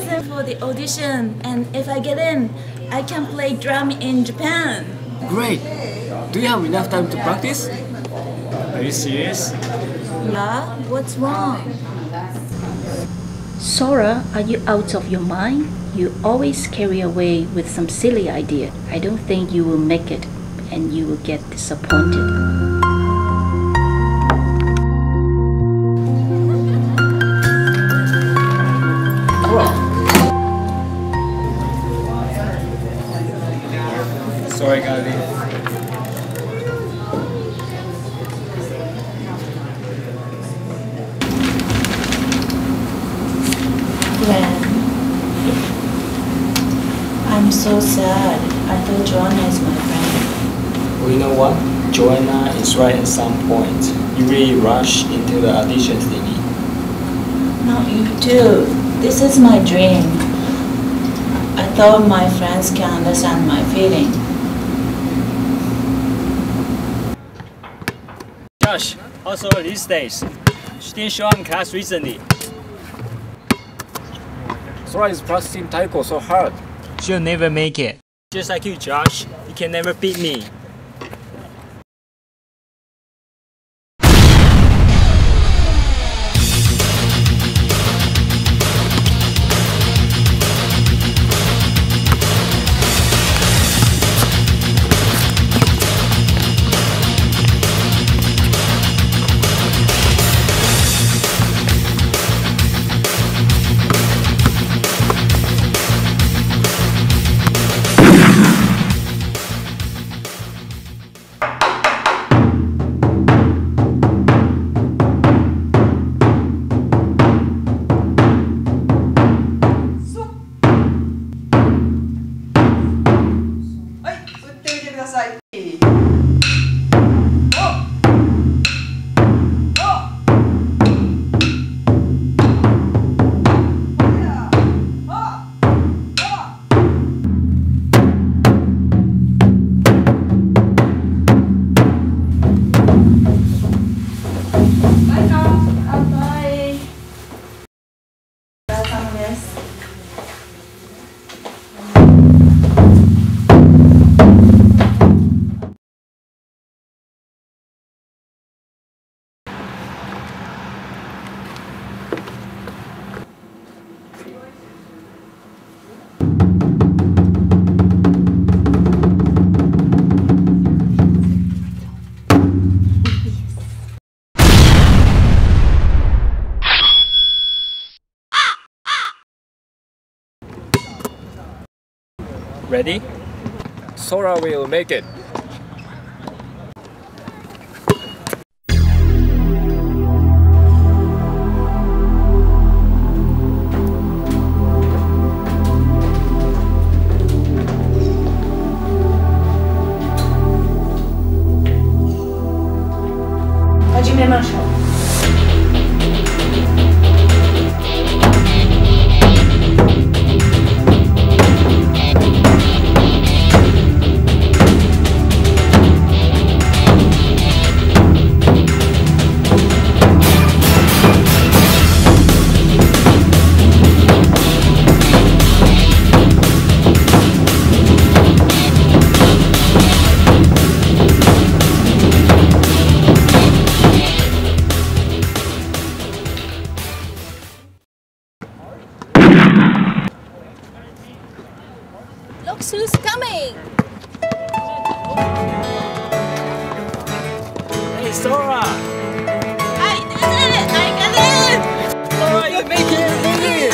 prepare for the audition, and if I get in, I can play drum in Japan. Great! Do you have enough time to practice? Are you serious? Yeah, what's wrong? Sora, are you out of your mind? You always carry away with some silly idea. I don't think you will make it and you will get disappointed. Sorry, gotta. Glenn, I'm so sad. I thought Joanna is my friend. Well, you know what? Joanna is right at some point. You really rush into the audition thingy. Not you do. This is my dream. I thought my friends can understand my feeling. Josh, how's Sora these days? She didn't show up in class recently. Sora is practicing taiko so hard. She'll never make it. Just like you, Josh. You can never beat me. Bye. Ready? Sora will make it. Look who's coming! Hey, Sora! I did it! I got it! Sora, you make it! Make it!